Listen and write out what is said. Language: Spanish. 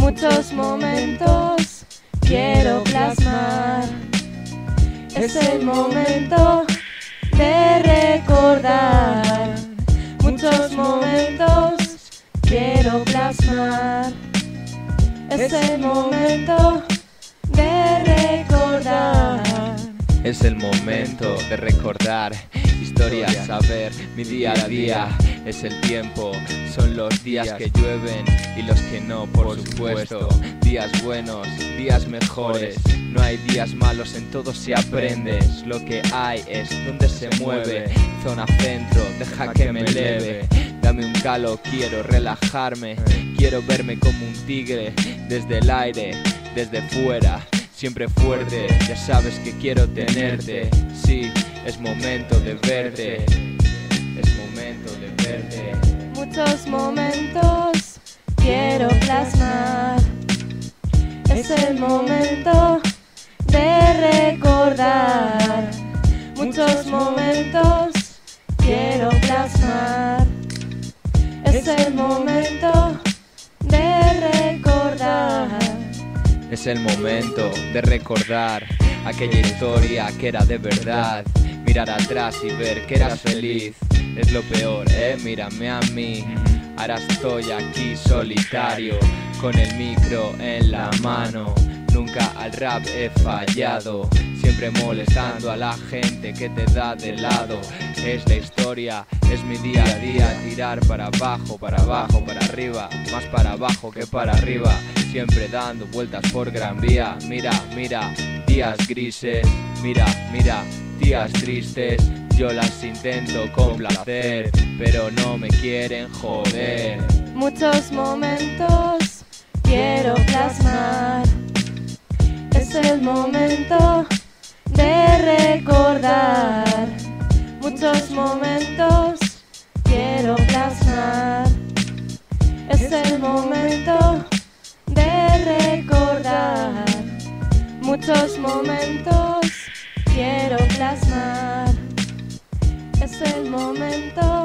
Muchos momentos quiero plasmar. Es el momento de recordar. Muchos momentos quiero plasmar. Es el momento de recordar. Es el momento de recordar historias, saber mi día a día. Es el tiempo, son los días que llueven y los que no, por supuesto. Días buenos, días mejores. No hay días malos, en todo se aprende. Lo que hay es donde se mueve. Zona centro, deja que me eleve. Dame un calo, quiero relajarme. Quiero verme como un tigre desde el aire, desde fuera siempre fuerte, ya sabes que quiero tenerte. Sí, es momento de verte, es momento de verte. Muchos momentos quiero plasmar. Es el momento Es el momento de recordar aquella historia que era de verdad. Mirar atrás y ver que eras feliz. Es lo peor, eh, mírame a mí. Ahora estoy aquí solitario, con el micro en la mano. Nunca al rap he fallado, siempre molestando a la gente que te da de lado. Es la historia, es mi día a día, tirar para abajo, para abajo, para arriba, más para abajo que para arriba, siempre dando vueltas por Gran Vía. Mira, mira, días grises, mira, mira, días tristes. Yo las intento complacer, pero no me quieren joder. Muchos momentos quiero plasmar. Es el momento momentos quiero plasmar. Es el momento